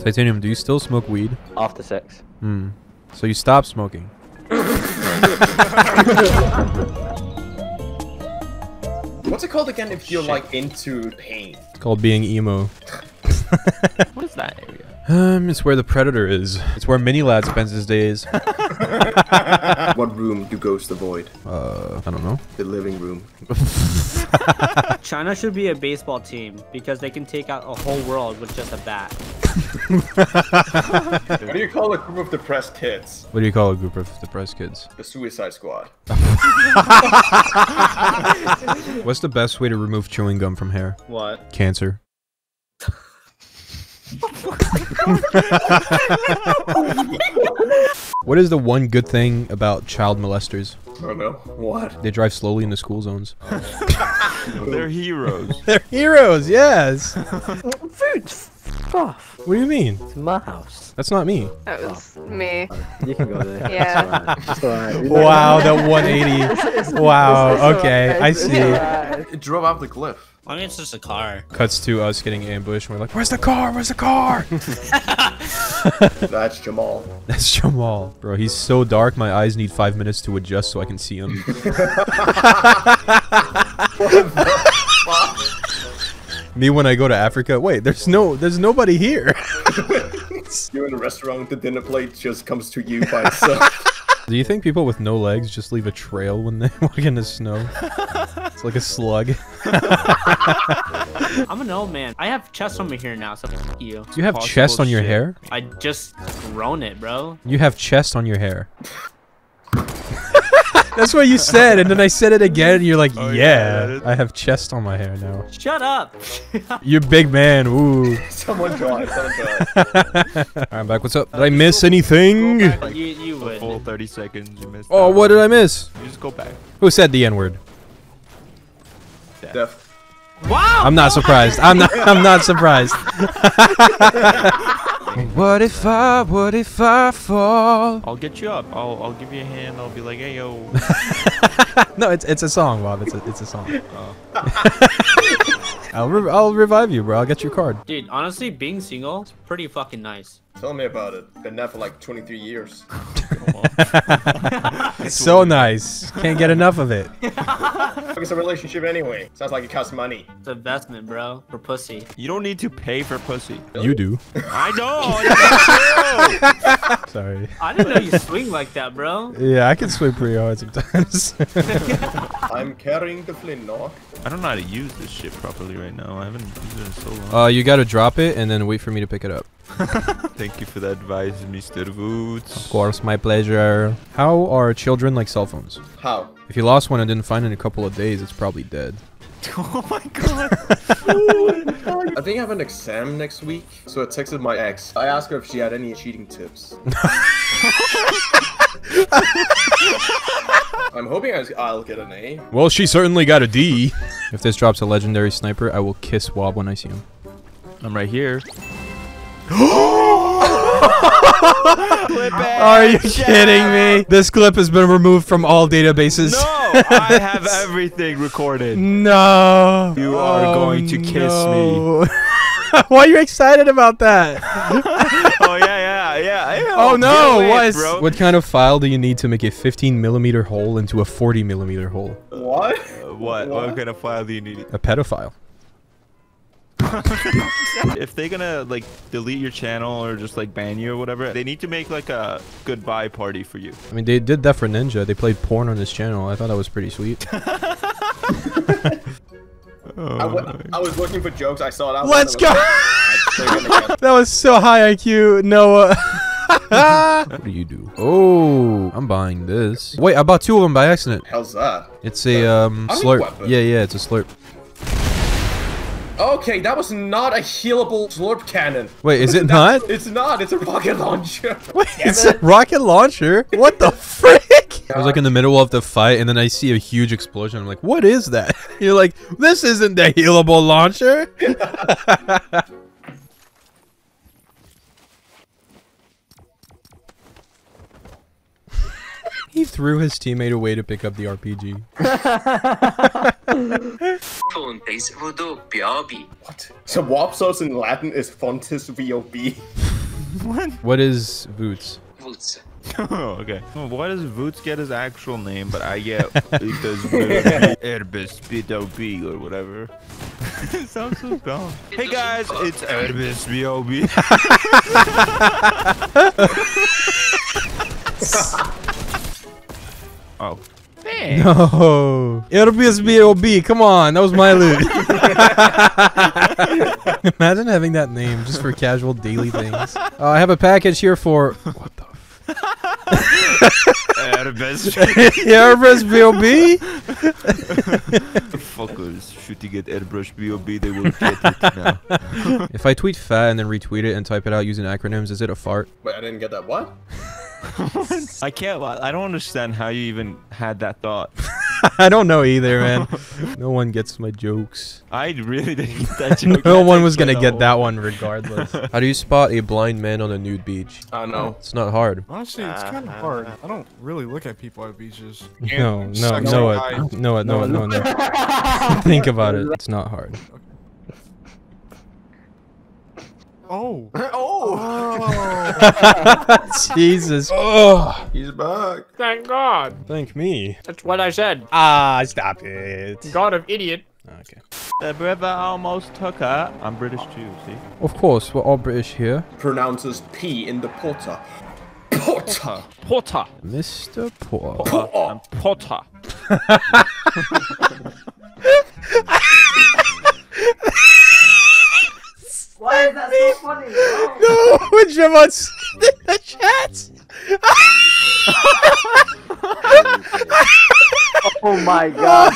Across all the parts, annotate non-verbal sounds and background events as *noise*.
Titanium, do you still smoke weed? After sex. Hmm. So you stopped smoking. *laughs* What's it called again if you're like into pain? It's called being emo. *laughs* What is that area? Um, it's where the predator is. It's where Mini Ladd spends his days. *laughs* what room do ghosts avoid? Uh, I don't know. The living room. China should be a baseball team because they can take out a whole world with just a bat. What do you call a group of depressed kids? What do you call a group of depressed kids? The Suicide Squad. *laughs* What's the best way to remove chewing gum from hair? What? Cancer. *laughs* what is the one good thing about child molesters? I don't know. What? They drive slowly in the school zones. *laughs* They're heroes. They're heroes, yes. Food. F off. What do you mean? It's my house. That's not me. That was oh, me. You can go there. *laughs* Yeah. It's alright. *laughs* Wow, the 180. *laughs* Wow, okay, I see. It drove off the cliff. I mean, it's just a car. Cuts to us getting ambushed, and we're like, "Where's the car? Where's the car?" That's Jamal. That's Jamal, bro. He's so dark. My eyes need five minutes to adjust so I can see him. Me when I go to Africa. Wait, there's no, there's nobody here. *laughs* You're in a restaurant, the dinner plate just comes to you by itself. *laughs* Do you think people with no legs just leave a trail when they *laughs* walk in the snow? It's like a slug. I'm an old man. I have chest on my hair now, so f you. You have chest on your shit. hair? I just grown it, bro. You have chest on your hair. That's what you said, and then I said it again, and you're like, Oh, yeah, yeah, I have chest on my hair now. Shut up. *laughs* You're big man, ooh. *laughs* Someone draw it. Someone draw it. *laughs* Alright, back. What's up? Did uh, I miss anything? you you would. full 30 seconds you missed. Oh, out. what did I miss? You just go back. Who said the N word? Def. Wow. I'm not surprised. I'm not. I'm not surprised. What if I? What if I fall? I'll get you up. I'll I'll give you a hand. I'll be like, hey yo. *laughs* No, it's it's a song, Bob. It's a it's a song. Oh. *laughs* I'll re- I'll revive you, bro. I'll get your card. Dude, honestly, being single is pretty fucking nice. Tell me about it. Been there for like 23 years. *laughs* *laughs* So nice. Can't get enough of it. *laughs* Fuck is a relationship anyway? Sounds like it costs money. It's an investment, bro, for pussy. You don't need to pay for pussy. You do. I know. Sorry. I didn't know you swing like that, bro. Yeah, I can swing pretty hard sometimes. I'm carrying the flintlock. I don't know how to use this shit properly right now. I haven't used it in so long. uh, you gotta drop it and then wait for me to pick it up. *laughs* Thank you for the advice, Mr. Woods. Of course, my pleasure. How are children like cell phones? How? If you lost one and didn't find it in a couple of days, it's probably dead. *laughs* oh my god. *laughs* I think I have an exam next week, so I texted my ex. I asked her if she had any cheating tips. I'm hoping I- I'll get an A. Well, she certainly got a D. if this drops a legendary sniper, I will kiss Wob when I see him. I'm right here. Are you kidding me? This clip has been removed from all databases. No, I have *laughs* everything recorded. No. You are going to kiss me. *laughs* Why are you excited about that? *laughs* oh yeah, yeah, yeah. yeah. Oh no! away, What? bro? What kind of file do you need to make a 15 millimeter hole into a 40 millimeter hole? What? Uh, what? What kind of file do you need? A pedophile. *laughs* if they're gonna like delete your channel or just like ban you or whatever, they need to make like a goodbye party for you. I mean, they did that for Ninja. They played porn on his channel. I thought that was pretty sweet. *laughs* *laughs* I, w- I was looking for jokes. I saw that. one, Let's go! like, "Say it again." That was so high IQ, Noah. what do you do? Oh, I'm buying this. Wait, I bought two of them by accident. Hell's that? It's a um Army slurp. weapon. Yeah, yeah, it's a slurp. Okay, that was not a healable slurp cannon. Wait, is *laughs* it not? It's not. It's a rocket launcher. *laughs* Wait, it's a rocket launcher? What the *laughs* frick? I was like in the middle of the fight and then I see a huge explosion. I'm like, what is that? You're like, this isn't the healable launcher. He threw his teammate away to pick up the RPG. What? *laughs* So Wob Source in Latin is Fontis VOB. what? What is Vootz? Oh, okay. Well, Why does Vootz get his actual name, but I get because Erbis B.O.B. or whatever? *laughs* it sounds so dumb. Hey guys, it's Erbis B.O.B. *laughs* Thanks. *laughs* No. Irbius B.O.B. Come on. That was my loot. *laughs* Imagine having that name just for casual daily things. Uh, I have a package here for. What the Erbis. Airbus B.O.B.? Fuckers shooting at Airbrush B.O.B. They will get it now. If I tweet fat and then retweet it and type it out using acronyms, is it a fart? Wait, I didn't get that. What? *laughs* I can't. I don't understand how you even had that thought. *laughs* I don't know either, man. no one gets my jokes. I really didn't get that *laughs* joke. No That one was gonna get that one regardless. How do you spot a blind man on a nude beach? I don't know. It's not hard. Honestly, it's kind of hard. I don't really look at people at beaches. No, And no, no, no, no, no, no. Think about it. It's not hard. Oh. *laughs* Oh! *laughs* Jesus. Oh, He's back. Thank God. thank me. That's what I said. Ah, stop it. God of idiot. Okay. The river almost took her. I'm British too, see? Of course, we're all British here. Pronounces P in the Potter. Potter. Potter. Mr. Poor. I'm Potter. *laughs* Why is that so funny? bro? No, which of us in the chat? Oh my god.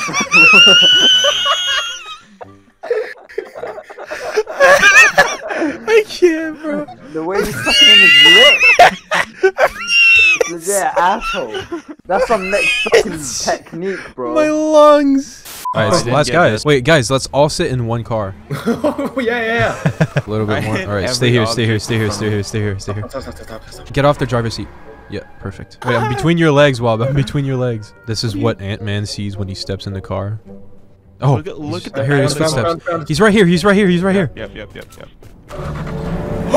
I can't, bro. the way he's sucking in his lip. It's legit asshole. That's some next fucking technique, bro. My lungs. Alright, I oh, so last guys. this. Wait, guys, let's all sit in one car. *laughs* oh, yeah, yeah, A little bit more. Alright, stay here, stay here, stay here, stay here, stay here, stay here. yeah. Get off the driver's seat. Yeah, perfect. Wait, I'm *laughs* between your legs, Wob. I'm between your legs. This is what Ant-Man sees when he steps in the car. Oh, Look at- look he's- at the I hear his Found, found, footsteps. found. He's right here. He's right here. He's right here. Yep, yep, yep, yep.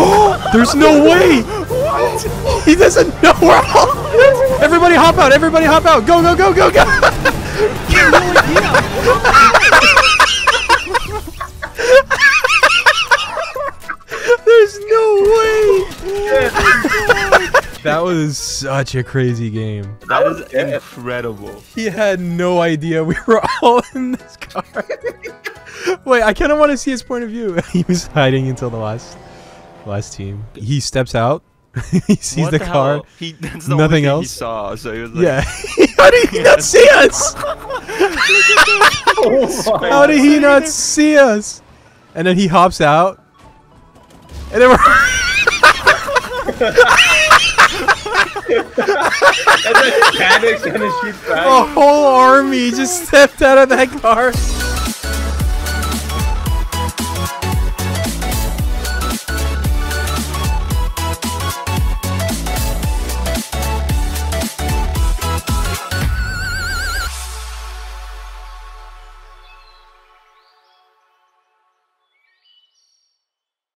Oh, *gasps* There's no way. What? He doesn't know we're all. Everybody hop out. Everybody hop out. Go, go, go, go, go. *laughs* such a crazy game. That is dead. incredible. He had no idea we were *laughs* all in this car. Wait, I kind of want to see his point of view. *laughs* he was hiding until the last last team. He steps out. *laughs* he sees What the, hell? car. He, that's the Nothing only thing he else? saw, so he was like, Yeah. How did he not see us? Oh How did he not see us? And then he hops out. And then we're And then he panics and then shoots back. A whole army just stepped out of that car.